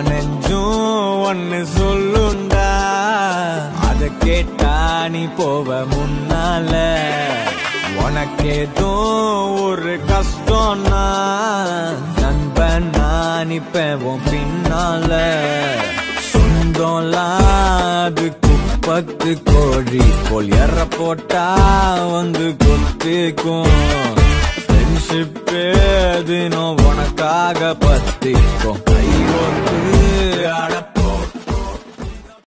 நெஞ்சும் ஒன்னு சொல்லுண்டா. அத கேட்டா நீ போவ முன்னால. உனக்கேதோ ஒரு கஷ்டம்னா நண்பன் நான் இப்ப பின்னால. சொந்தம்லாம் குப்பத்து கோழி போல் எற போட்டா வந்து கொத்துக்கும். ஃப்ரெண்ட்ஷிப் தினம் உனக்காக பத்திக்கும்.